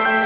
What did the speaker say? go.